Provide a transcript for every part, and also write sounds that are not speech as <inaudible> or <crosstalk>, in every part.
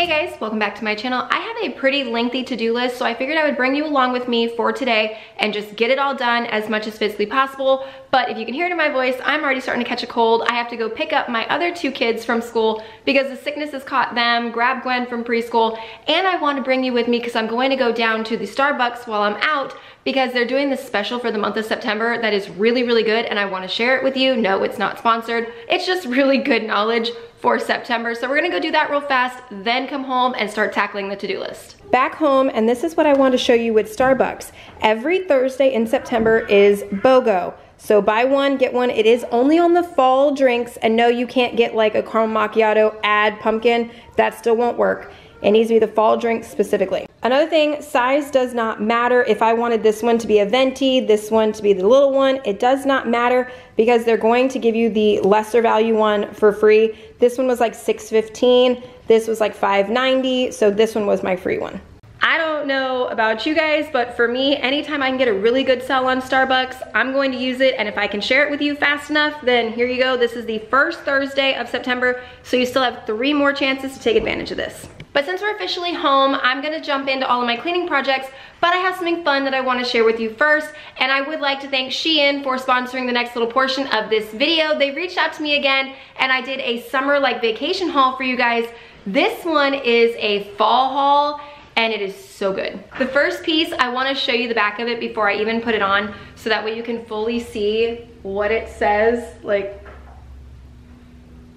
Hey guys, welcome back to my channel. I have a pretty lengthy to-do list, so I figured I would bring you along with me for today and just get it all done as much as physically possible. But if you can hear it in my voice, I'm already starting to catch a cold. I have to go pick up my other two kids from school because the sickness has caught them, grab Gwen from preschool, and I want to bring you with me because I'm going to go down to the Starbucks while I'm out because they're doing this special for the month of September that is really, really good and I wanna share it with you. No, it's not sponsored. It's just <laughs> really good knowledge for September. So we're gonna go do that real fast, then come home and start tackling the to-do list. Back home, and this is what I want to show you with Starbucks. Every Thursday in September is BOGO. So buy one, get one. It is only on the fall drinks, and no, you can't get like a caramel macchiato, add pumpkin. That still won't work. It needs to be the fall drink specifically. Another thing, size does not matter. If I wanted this one to be a venti, this one to be the little one, it does not matter because they're going to give you the lesser value one for free. This one was like 6.15. This was like 5.90. So this one was my free one. I don't know about you guys, but for me, anytime I can get a really good sell on Starbucks, I'm going to use it. And if I can share it with you fast enough, then here you go. This is the first Thursday of September. So you still have three more chances to take advantage of this. But since we're officially home, I'm gonna jump into all of my cleaning projects, but I have something fun that I wanna share with you first, and I would like to thank Shein for sponsoring the next little portion of this video. They reached out to me again, and I did a summer like vacation haul for you guys. This one is a fall haul, and it is so good. The first piece, I wanna show you the back of it before I even put it on, so that way you can fully see what it says, like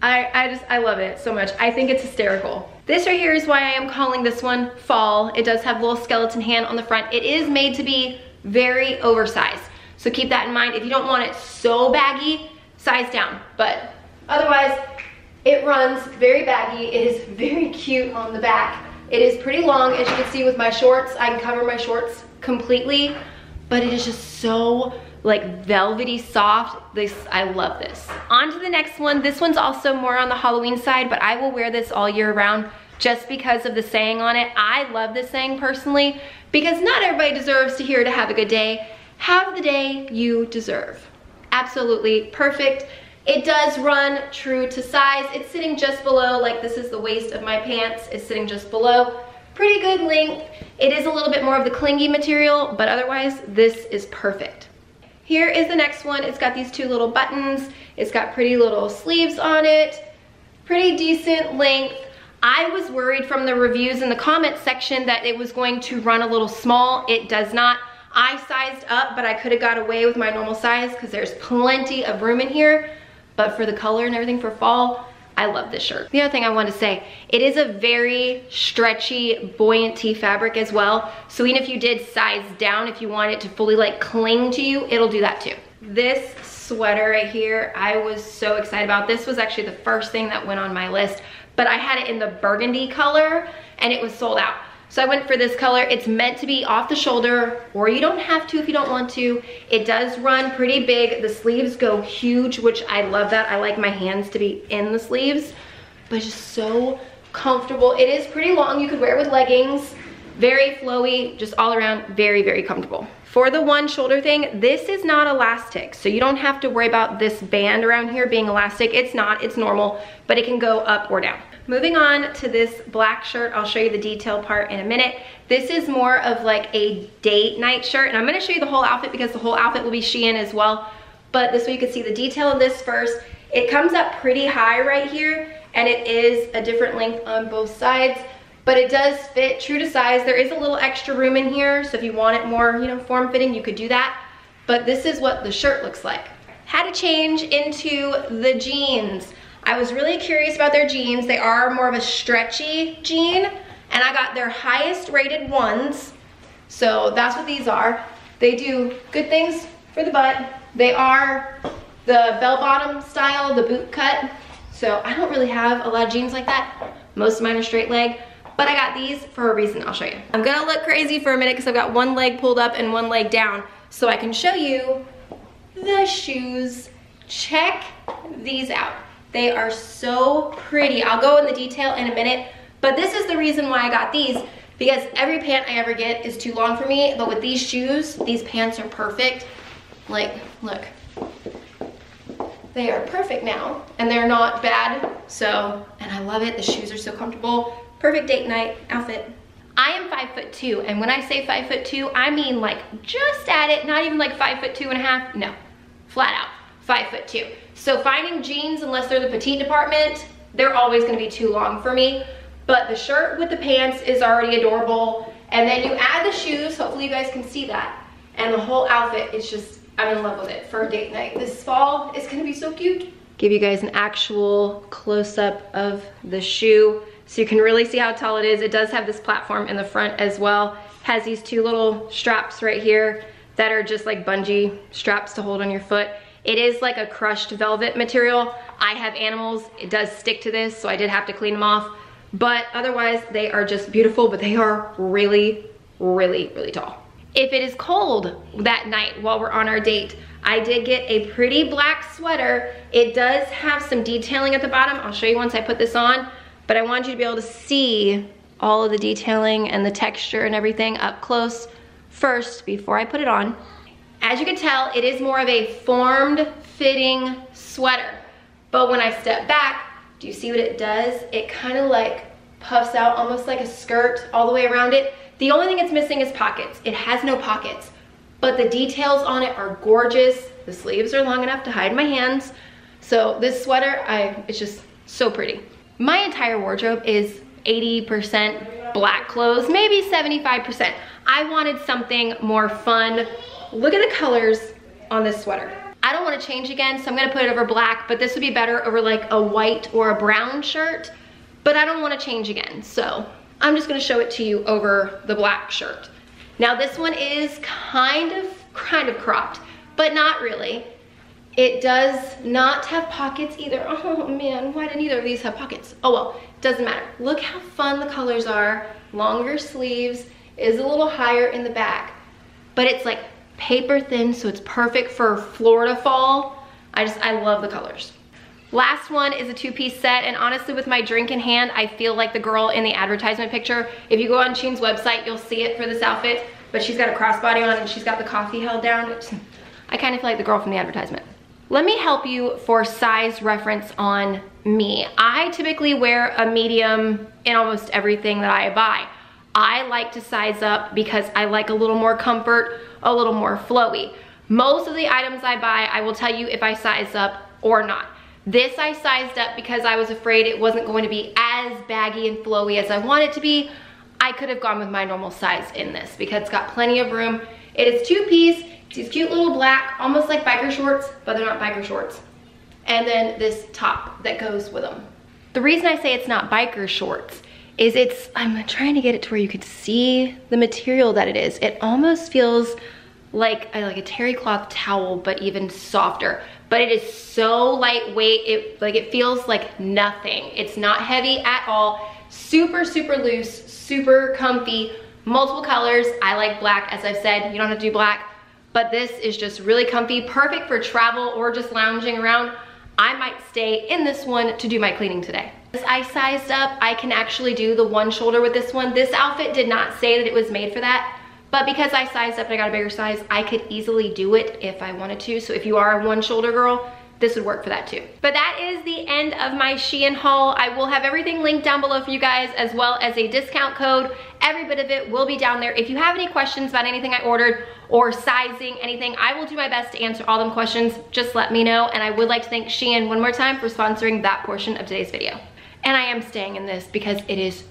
I, I just, I love it so much. I think it's hysterical. This right here is why I am calling this one fall. It does have little skeleton hand on the front. It is made to be very oversized. So keep that in mind. If you don't want it so baggy, size down. But otherwise, it runs very baggy. It is very cute on the back. It is pretty long, as you can see with my shorts. I can cover my shorts completely, but it is just so like velvety soft. This, I love this. On to the next one. This one's also more on the Halloween side, but I will wear this all year round just because of the saying on it. I love this saying personally because not everybody deserves to hear to have a good day. Have the day you deserve. Absolutely perfect. It does run true to size. It's sitting just below, like this is the waist of my pants. It's sitting just below. Pretty good length. It is a little bit more of the clingy material, but otherwise this is perfect. Here is the next one. It's got these two little buttons. It's got pretty little sleeves on it. Pretty decent length. I was worried from the reviews in the comments section that it was going to run a little small. It does not. I sized up, but I could have got away with my normal size because there's plenty of room in here. But for the color and everything for fall, I love this shirt. The other thing I want to say, it is a very stretchy, buoyant tee fabric as well. So even if you did size down, if you want it to fully like cling to you, it'll do that too. This sweater right here, I was so excited about. This was actually the first thing that went on my list, but I had it in the burgundy color and it was sold out. So I went for this color. It's meant to be off the shoulder, or you don't have to if you don't want to. It does run pretty big. The sleeves go huge, which I love that. I like my hands to be in the sleeves, but just so comfortable. It is pretty long. You could wear it with leggings. Very flowy, just all around, very, very comfortable. For the one shoulder thing, this is not elastic, so you don't have to worry about this band around here being elastic. It's not, it's normal, but it can go up or down. Moving on to this black shirt, I'll show you the detail part in a minute. This is more of like a date night shirt, and I'm gonna show you the whole outfit because the whole outfit will be Shein as well. But this way you can see the detail of this first. It comes up pretty high right here, and it is a different length on both sides, but it does fit true to size. There is a little extra room in here, so if you want it more, you know, form-fitting, you could do that. But this is what the shirt looks like. Had to change into the jeans. I was really curious about their jeans. They are more of a stretchy jean and I got their highest rated ones. So that's what these are. They do good things for the butt. They are the bell bottom style, the boot cut. So I don't really have a lot of jeans like that. Most of mine are straight leg, but I got these for a reason, I'll show you. I'm gonna look crazy for a minute because I've got one leg pulled up and one leg down so I can show you the shoes. Check these out. They are so pretty. I'll go in the detail in a minute, but this is the reason why I got these because every pant I ever get is too long for me, but with these shoes, these pants are perfect. Like, look. They are perfect now, and they're not bad, so, and I love it. The shoes are so comfortable. perfect date night outfit. I am five foot two, and when I say five foot two, I mean like just at it, not even like five foot two and a half, no, flat out, five foot two. So finding jeans, unless they're the petite department, they're always gonna be too long for me. But the shirt with the pants is already adorable. And then you add the shoes, hopefully you guys can see that. And the whole outfit is just, I'm in love with it for a date night. This fall is gonna be so cute. Give you guys an actual close-up of the shoe so you can really see how tall it is. It does have this platform in the front as well. Has these two little straps right here that are just like bungee straps to hold on your foot. It is like a crushed velvet material. I have animals, it does stick to this, so I did have to clean them off. But otherwise, they are just beautiful, but they are really, really, really tall. If it is cold that night while we're on our date, I did get a pretty black sweater. It does have some detailing at the bottom. I'll show you once I put this on, but I want you to be able to see all of the detailing and the texture and everything up close first before I put it on. As you can tell, it is more of a formed fitting sweater. But when I step back, do you see what it does? It kind of like puffs out almost like a skirt all the way around it. The only thing it's missing is pockets. It has no pockets, but the details on it are gorgeous. The sleeves are long enough to hide my hands. So this sweater, I it's just so pretty. My entire wardrobe is 80% black clothes, maybe 75%. I wanted something more fun. Look at the colors on this sweater. I don't wanna change again, so I'm gonna put it over black, but this would be better over like a white or a brown shirt, but I don't wanna change again. So I'm just gonna show it to you over the black shirt. Now this one is kind of, kind of cropped, but not really. It does not have pockets either. <laughs> Oh man, why didn't either of these have pockets? Oh well, it doesn't matter. Look how fun the colors are. Longer sleeves, is a little higher in the back, but it's like paper thin, so it's perfect for Florida fall. I just, I love the colors. Last one is a two-piece set, and honestly, with my drink in hand, I feel like the girl in the advertisement picture. If you go on Shein's website, you'll see it for this outfit, but she's got a crossbody on and she's got the coffee held down. I kind of feel like the girl from the advertisement. Let me help you for size reference on me. I typically wear a medium in almost everything that I buy. I like to size up because I like a little more comfort, a little more flowy. Most of the items I buy, I will tell you if I size up or not. This I sized up because I was afraid it wasn't going to be as baggy and flowy as I want it to be. I could have gone with my normal size in this because it's got plenty of room. It is two piece, these cute little black, almost like biker shorts, but they're not biker shorts. And then this top that goes with them. The reason I say it's not biker shorts is it's, I'm trying to get it to where you could see the material that it is. It almost feels like, like a terry cloth towel, but even softer. But it is so lightweight, it like it feels like nothing. It's not heavy at all. Super, super loose, super comfy, multiple colors. I like black, as I've said, you don't have to do black, but this is just really comfy, perfect for travel or just lounging around. I might stay in this one to do my cleaning today. As I sized up, I can actually do the one shoulder with this one. This outfit did not say that it was made for that, but because I sized up and I got a bigger size, I could easily do it if I wanted to. So if you are a one shoulder girl, this would work for that too. But that is the end of my Shein haul. I will have everything linked down below for you guys as well as a discount code. Every bit of it will be down there. If you have any questions about anything I ordered or sizing, anything, I will do my best to answer all them questions. Just let me know. And I would like to thank Shein one more time for sponsoring that portion of today's video. And I am staying in this because it is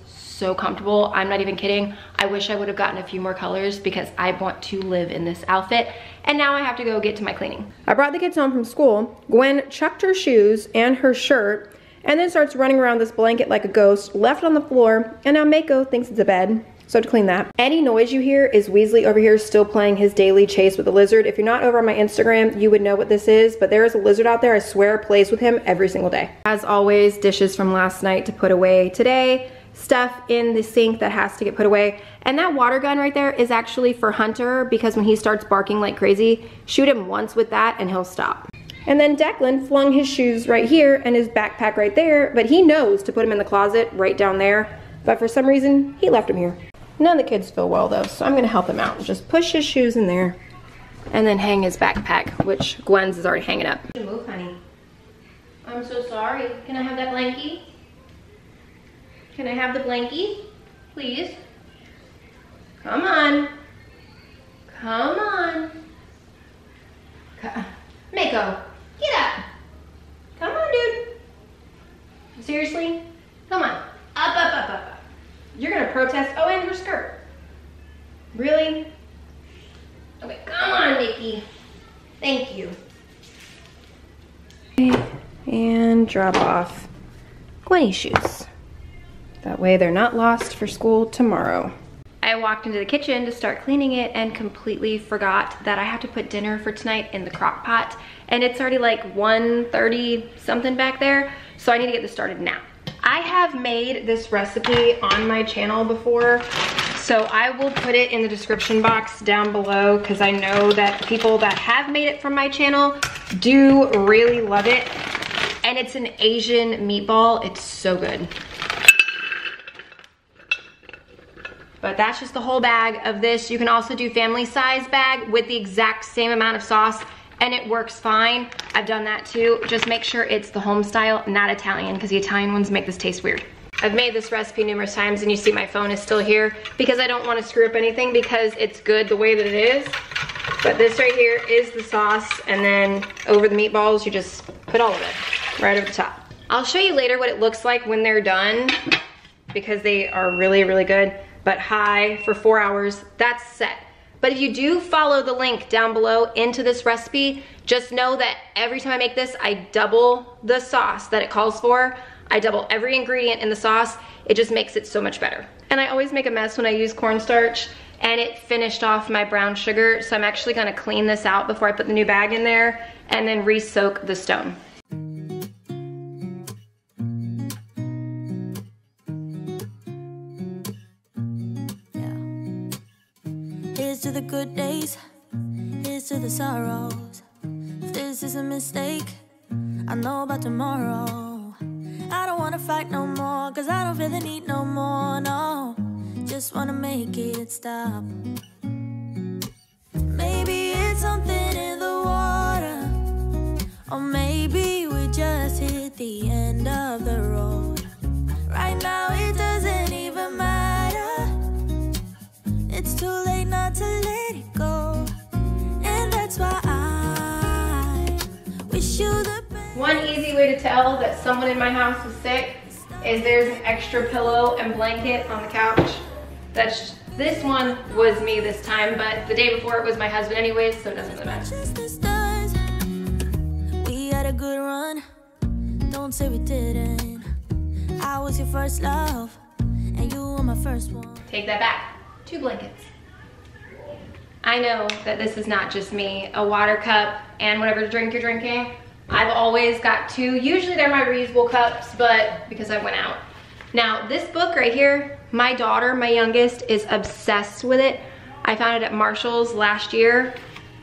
so comfortable. I'm not even kidding. I wish I would have gotten a few more colors because I want to live in this outfit. And now I have to go get to my cleaning. I brought the kids home from school. Gwen chucked her shoes and her shirt and then starts running around this blanket like a ghost, left on the floor, and now Mako thinks it's a bed. So to clean that. Any noise you hear is Weasley over here still playing his daily chase with the lizard. If you're not over on my Instagram, you would know what this is, but there is a lizard out there, I swear, plays with him every single day. As always, dishes from last night to put away today stuff in the sink that has to get put away. And that water gun right there is actually for Hunter because when he starts barking like crazy, shoot him once with that and he'll stop. And then Declan flung his shoes right here and his backpack right there, but he knows to put him in the closet right down there. But for some reason, he left him here. None of the kids feel well though, so I'm gonna help him out. Just push his shoes in there and then hang his backpack, which Gwen's is already hanging up. Move, honey. I'm so sorry. Can I have that blankie? Can I have the blankie, please? Come on. Come on. Mako, get up. Come on, dude. Seriously? Come on. Up, up, up, up, up. You're gonna protest. Oh, and your skirt. Really? Okay, come on, Nikki. Thank you. And drop off Gwenny's shoes. That way they're not lost for school tomorrow. I walked into the kitchen to start cleaning it and completely forgot that I have to put dinner for tonight in the crock pot. And it's already like 1.30 something back there. So I need to get this started now. I have made this recipe on my channel before. So I will put it in the description box down below because I know that people that have made it from my channel do really love it. And it's an Asian meatball. It's so good. But that's just the whole bag of this. You can also do family size bag with the exact same amount of sauce and it works fine. I've done that too. Just make sure it's the home style, not Italian, because the Italian ones make this taste weird. I've made this recipe numerous times and you see my phone is still here because I don't want to screw up anything because it's good the way that it is. But this right here is the sauce and then over the meatballs you just put all of it right over the top. I'll show you later what it looks like when they're done because they are really, really good. But high for four hours, that's set. But if you do follow the link down below into this recipe, just know that every time I make this, I double the sauce that it calls for. I double every ingredient in the sauce. It just makes it so much better. And I always make a mess when I use cornstarch and it finished off my brown sugar. So I'm actually gonna clean this out before I put the new bag in there and then re-soak the stone. Tomorrow. I don't wanna fight no more, cause I don't feel the need no more, no. Just wanna make it stop. Maybe it's something in the water, or maybe we just hit the end of the road. Right now, it doesn't even matter. It's too late not to let it go. And that's why One easy way to tell that someone in my house is sick is there's an extra pillow and blanket on the couch. That's this one was me this time, but the day before it was my husband anyways, so it doesn't really matter. Just the stars. We had a good run. Don't say we didn't. I was your first love, and you were my first one. Take that back. Two blankets. I know that this is not just me, a water cup and whatever drink you're drinking. I've always got two. Usually they're my reusable cups, but because I went out. Now, this book right here, my daughter, my youngest, is obsessed with it. I found it at Marshall's last year.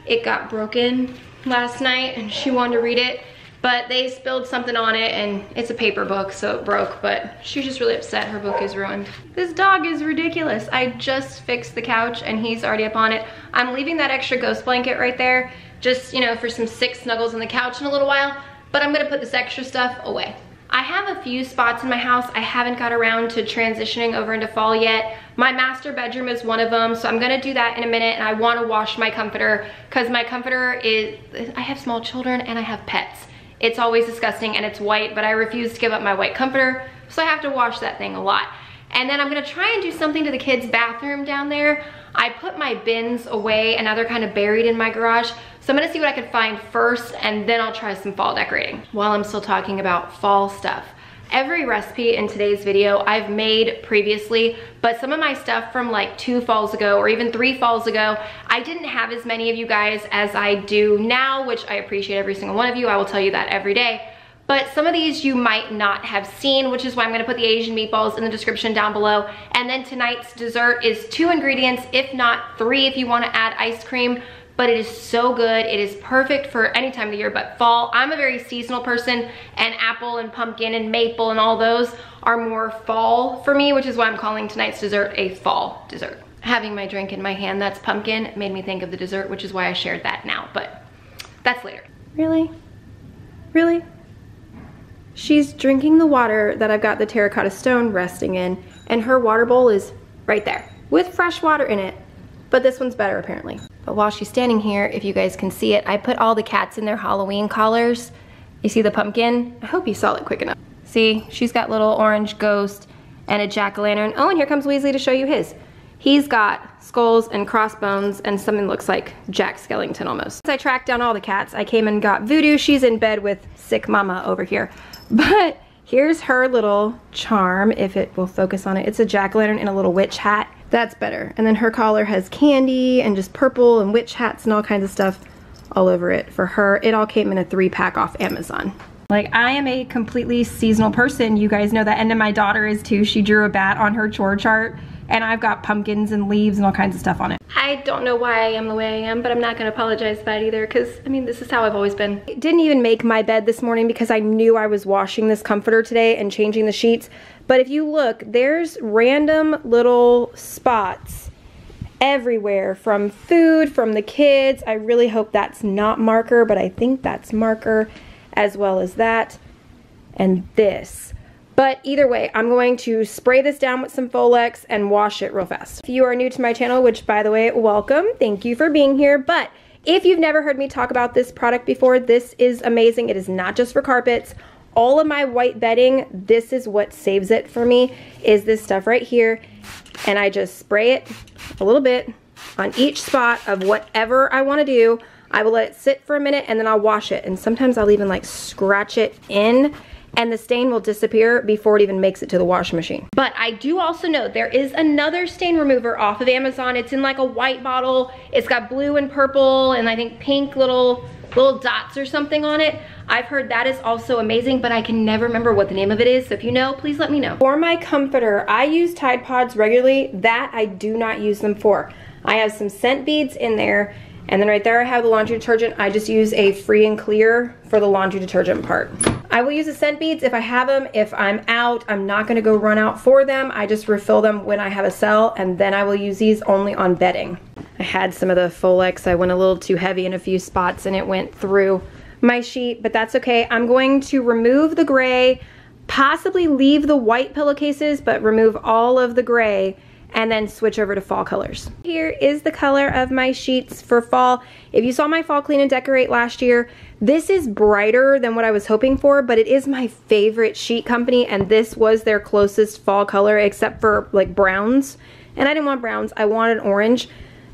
It got broken last night and she wanted to read it, but they spilled something on it and it's a paper book, so it broke, but she's just really upset her book is ruined. This dog is ridiculous. I just fixed the couch and he's already up on it. I'm leaving that extra ghost blanket right there, just, you know, for some sick snuggles on the couch in a little while, but I'm gonna put this extra stuff away. I have a few spots in my house I haven't got around to transitioning over into fall yet. My master bedroom is one of them, so I'm gonna do that in a minute and I wanna wash my comforter because my comforter is, I have small children and I have pets. It's always disgusting and it's white, but I refuse to give up my white comforter, so I have to wash that thing a lot. And then I'm gonna try and do something to the kids' bathroom down there. I put my bins away and now they're kind of buried in my garage. So I'm gonna see what I can find first and then I'll try some fall decorating. While I'm still talking about fall stuff. Every recipe in today's video I've made previously, but some of my stuff from like two falls ago or even three falls ago, I didn't have as many of you guys as I do now, which I appreciate every single one of you. I will tell you that every day. But some of these you might not have seen, which is why I'm gonna put the Asian meatballs in the description down below. And then tonight's dessert is two ingredients, if not three if you wanna add ice cream but it is so good. It is perfect for any time of the year but fall. I'm a very seasonal person and apple and pumpkin and maple and all those are more fall for me, which is why I'm calling tonight's dessert a fall dessert. Having my drink in my hand that's pumpkin made me think of the dessert, which is why I shared that now, but that's later. Really? Really? She's drinking the water that I've got the terracotta stone resting in, and her water bowl is right there with fresh water in it. But this one's better apparently. While she's standing here, if you guys can see it, I put all the cats in their Halloween collars. You see the pumpkin? I hope you saw it quick enough. See, she's got little orange ghost and a jack-o'-lantern. Oh, and here comes Weasley to show you his. He's got skulls and crossbones and something looks like Jack Skellington almost. Once I tracked down all the cats, I came and got Voodoo. She's in bed with sick mama over here. <laughs> But here's her little charm, if it will focus on it. It's a jack-o'-lantern in a little witch hat. That's better. And then her collar has candy and just purple and witch hats and all kinds of stuff all over it for her. It all came in a three pack off Amazon. Like I am a completely seasonal person. You guys know that and then my daughter is too. She drew a bat on her chore chart and I've got pumpkins and leaves and all kinds of stuff on it. I don't know why I am the way I am, but I'm not gonna apologize for that either because I mean, this is how I've always been. I didn't even make my bed this morning because I knew I was washing this comforter today and changing the sheets. But if you look, there's random little spots everywhere from food, from the kids. I really hope that's not marker, but I think that's marker as well as that and this. But either way, I'm going to spray this down with some Folex and wash it real fast. If you are new to my channel, which by the way, welcome, thank you for being here. But if you've never heard me talk about this product before, this is amazing. It is not just for carpets. All of my white bedding, this is what saves it for me, is this stuff right here. And I just spray it a little bit on each spot of whatever I wanna do. I will let it sit for a minute and then I'll wash it. And sometimes I'll even like scratch it in and the stain will disappear before it even makes it to the washing machine. But I do also know there is another stain remover off of Amazon. It's in like a white bottle. It's got blue and purple and I think pink little little dots or something on it. I've heard that is also amazing, but I can never remember what the name of it is. So if you know, please let me know. For my comforter, I use Tide Pods regularly. That I do not use them for. I have some scent beads in there and then right there I have the laundry detergent. I just use a free and clear for the laundry detergent part. I will use the scent beads if I have them. If I'm out, I'm not gonna go run out for them. I just refill them when I have a cell and then I will use these only on bedding. I had some of the Folex. I went a little too heavy in a few spots and it went through my sheet, but that's okay. I'm going to remove the gray, possibly leave the white pillowcases, but remove all of the gray and then switch over to fall colors. Here is the color of my sheets for fall. If you saw my fall clean and decorate last year, this is brighter than what I was hoping for, but it is my favorite sheet company and this was their closest fall color except for like browns. And I didn't want browns, I wanted orange.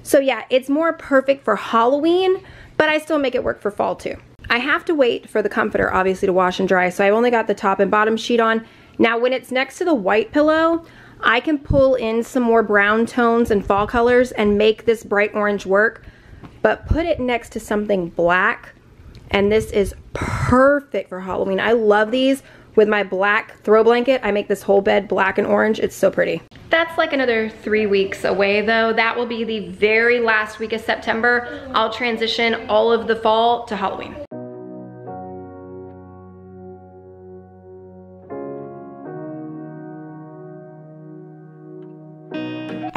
So yeah, it's more perfect for Halloween, but I still make it work for fall too. I have to wait for the comforter obviously to wash and dry, so I've only got the top and bottom sheet on. Now when it's next to the white pillow, I can pull in some more brown tones and fall colors and make this bright orange work, but put it next to something black. And this is perfect for Halloween. I love these with my black throw blanket. I make this whole bed black and orange. It's so pretty. That's like another three weeks away though. That will be the very last week of September. I'll transition all of the fall to Halloween.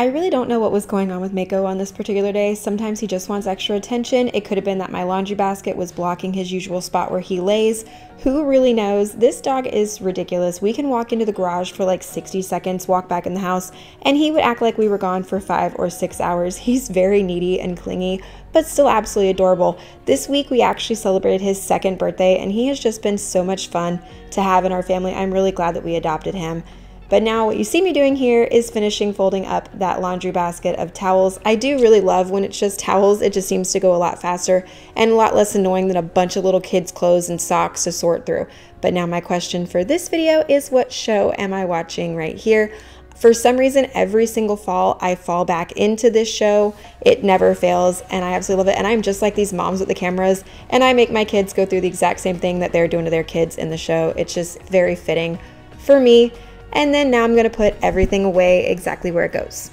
I really don't know what was going on with Mako on this particular day. Sometimes he just wants extra attention. It could have been that my laundry basket was blocking his usual spot where he lays. Who really knows? This dog is ridiculous. We can walk into the garage for like 60 seconds, walk back in the house, and he would act like we were gone for five or six hours. <laughs> He's very needy and clingy, but still absolutely adorable. This week we actually celebrated his second birthday, and he has just been so much fun to have in our family. I'm really glad that we adopted him. But now what you see me doing here is finishing folding up that laundry basket of towels. I do really love when it's just towels. It just seems to go a lot faster and a lot less annoying than a bunch of little kids' clothes and socks to sort through. But now my question for this video is what show am I watching right here? For some reason, every single fall, I fall back into this show. It never fails, and I absolutely love it. And I'm just like these moms with the cameras, and I make my kids go through the exact same thing that they're doing to their kids in the show. It's just very fitting for me. And then now I'm gonna put everything away exactly where it goes.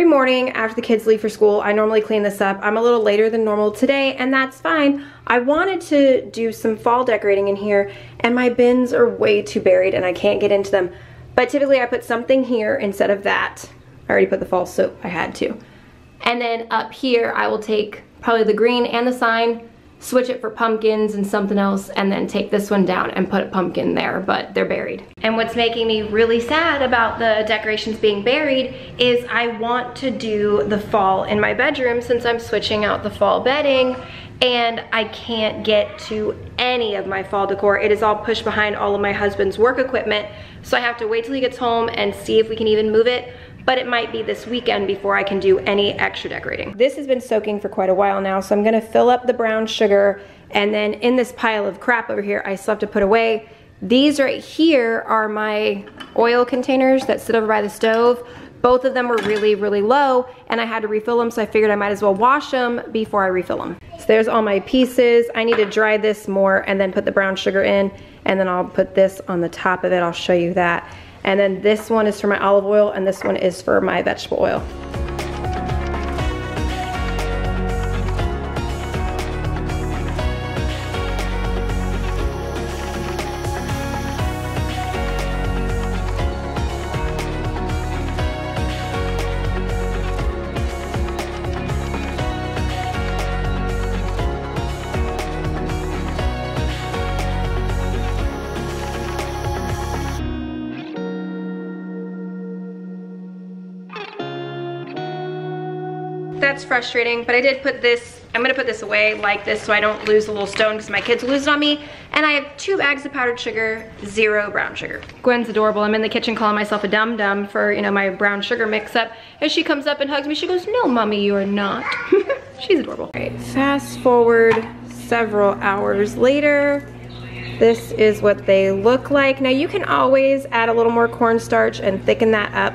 Every morning after the kids leave for school, I normally clean this up. I'm a little later than normal today, and that's fine. I wanted to do some fall decorating in here, and my bins are way too buried and I can't get into them. But typically I put something here instead of that. I already put the fall soap, I had to. And then up here, I will take probably the green and the sign, switch it for pumpkins and something else, and then take this one down and put a pumpkin there, but they're buried. And what's making me really sad about the decorations being buried is I want to do the fall in my bedroom since I'm switching out the fall bedding and I can't get to any of my fall decor. It is all pushed behind all of my husband's work equipment, so I have to wait till he gets home and see if we can even move it but it might be this weekend before I can do any extra decorating. This has been soaking for quite a while now, so I'm gonna fill up the brown sugar and then in this pile of crap over here, I still have to put away. These right here are my oil containers that sit over by the stove. Both of them were really, really low and I had to refill them, so I figured I might as well wash them before I refill them. So there's all my pieces. I need to dry this more and then put the brown sugar in and then I'll put this on the top of it. I'll show you that. And then this one is for my olive oil and this one is for my vegetable oil. Frustrating, but I did put this, I'm gonna put this away like this so I don't lose a little stone because my kids lose it on me. And I have two bags of powdered sugar, zero brown sugar. Gwen's adorable. I'm in the kitchen calling myself a dum-dum for, you know, my brown sugar mix-up. And she comes up and hugs me. She goes, no, mommy, you are not. <laughs> She's adorable. All right, fast forward several hours later. This is what they look like. Now you can always add a little more cornstarch and thicken that up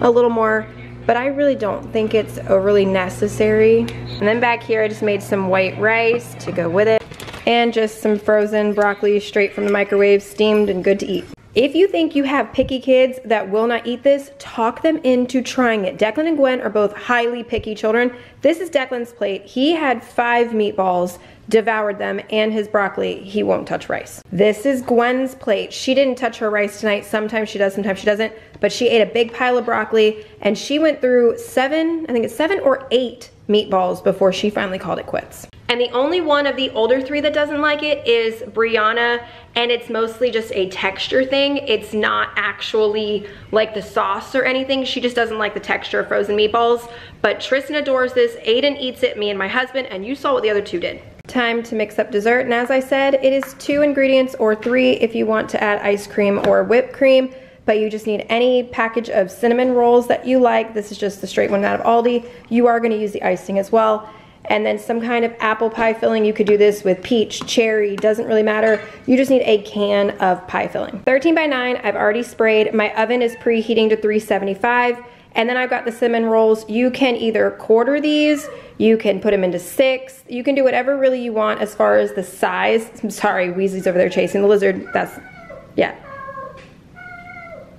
a little more but I really don't think it's overly necessary. And then back here, I just made some white rice to go with it and just some frozen broccoli straight from the microwave, steamed and good to eat. If you think you have picky kids that will not eat this, talk them into trying it. Declan and Gwen are both highly picky children. This is Declan's plate. He had five meatballs, devoured them, and his broccoli. He won't touch rice. This is Gwen's plate. She didn't touch her rice tonight. Sometimes she does, sometimes she doesn't. But she ate a big pile of broccoli, and she went through seven, I think it's seven or eight meatballs before she finally called it quits. And the only one of the older three that doesn't like it is Brianna, and it's mostly just a texture thing. It's not actually like the sauce or anything. She just doesn't like the texture of frozen meatballs. But Tristan adores this, Aiden eats it, me and my husband, and you saw what the other two did. Time to mix up dessert, and as I said, it is two ingredients or three if you want to add ice cream or whipped cream but you just need any package of cinnamon rolls that you like. This is just the straight one out of Aldi. You are gonna use the icing as well and then some kind of apple pie filling. You could do this with peach, cherry, doesn't really matter. You just need a can of pie filling. 13 by 9, I've already sprayed. My oven is preheating to 375. And then I've got the cinnamon rolls. You can either quarter these, you can put them into six, you can do whatever really you want as far as the size. I'm <laughs> sorry, Weasley's over there chasing the lizard. That's, yeah.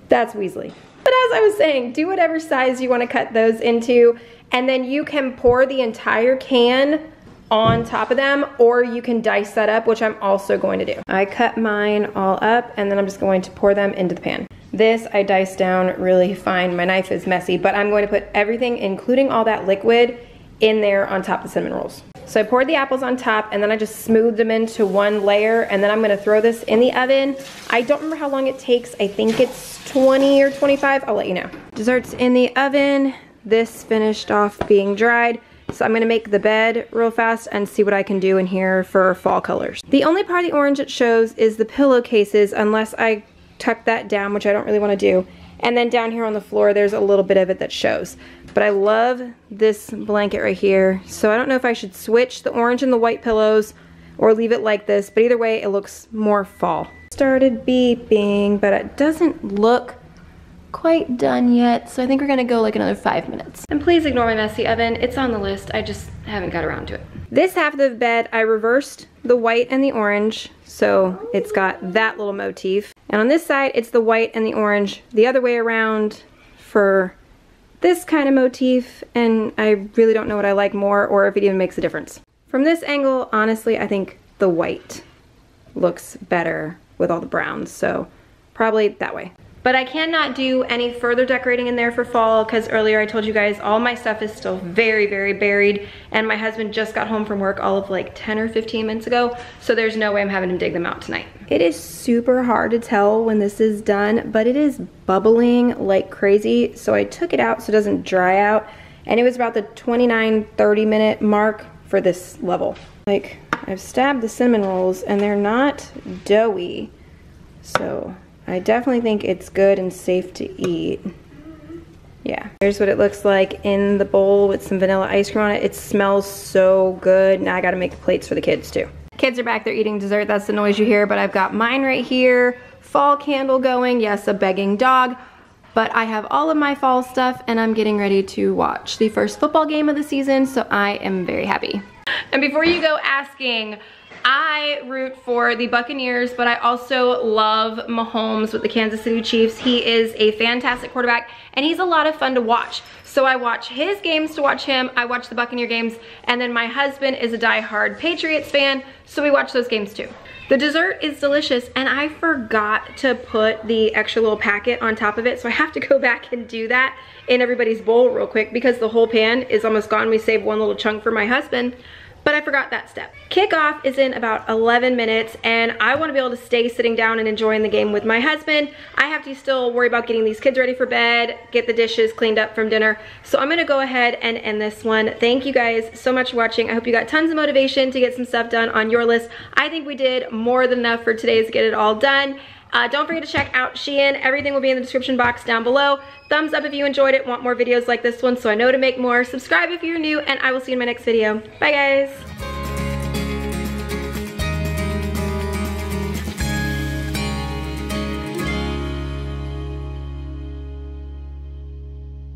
That's Weasley. But as I was saying, do whatever size you want to cut those into and then you can pour the entire can on top of them or you can dice that up which I'm also going to do. I cut mine all up and then I'm just going to pour them into the pan. This I dice down really fine. My knife is messy but I'm going to put everything including all that liquid in there on top of the cinnamon rolls. So I poured the apples on top and then I just smoothed them into one layer and then I'm gonna throw this in the oven. I don't remember how long it takes. I think it's 20 or 25. I'll let you know. Desserts in the oven. This finished off being dried. So I'm gonna make the bed real fast and see what I can do in here for fall colors. The only part of the orange it shows is the pillowcases unless I tuck that down, which I don't really wanna do. And then down here on the floor, there's a little bit of it that shows. But I love this blanket right here. So I don't know if I should switch the orange and the white pillows or leave it like this, but either way, it looks more fall. Started beeping, but it doesn't look quite done yet, so I think we're gonna go like another five minutes. And please ignore my messy oven. It's on the list. I just haven't got around to it. This half of the bed, I reversed the white and the orange, so it's got that little motif. And on this side, it's the white and the orange the other way around for this kind of motif and I really don't know what I like more or if it even makes a difference. From this angle, honestly, I think the white looks better with all the browns, so probably that way. But I cannot do any further decorating in there for fall because earlier I told you guys all my stuff is still very, very buried and my husband just got home from work all of like 10 or 15 minutes ago, so there's no way I'm having him dig them out tonight. It is super hard to tell when this is done, but it is bubbling like crazy, so I took it out so it doesn't dry out, and it was about the 29, 30 minute mark for this level. Like, I've stabbed the cinnamon rolls and they're not doughy, so I definitely think it's good and safe to eat. Yeah, here's what it looks like in the bowl with some vanilla ice cream on it. It smells so good. Now I gotta make plates for the kids too. Kids are back, they're eating dessert. That's the noise you hear, but I've got mine right here. Fall candle going, yes, a begging dog. But I have all of my fall stuff and I'm getting ready to watch the first football game of the season, so I am very happy. And before you go asking, I root for the Buccaneers, but I also love Mahomes with the Kansas City Chiefs. He is a fantastic quarterback and he's a lot of fun to watch. So I watch his games to watch him, I watch the Buccaneer games, and then my husband is a die-hard Patriots fan, so we watch those games too. The dessert is delicious and I forgot to put the extra little packet on top of it, so I have to go <laughs> back and do that in everybody's bowl real quick because the whole pan is almost gone. We saved one little chunk for my husband but I forgot that step. Kickoff is in about 11 minutes and I wanna be able to stay sitting down and enjoying the game with my husband. I have to still worry about getting these kids ready for bed, get the dishes cleaned up from dinner. So I'm gonna go ahead and end this one. Thank you guys so much for watching. I hope you got tons of motivation to get some stuff done on your list. I think we did more than enough for today to get it all done. Uh, don't forget to check out Shein. Everything will be in the description box down below. Thumbs up if you enjoyed it, want more videos like this one so I know to make more. Subscribe if you're new, and I will see you in my next video. Bye, guys.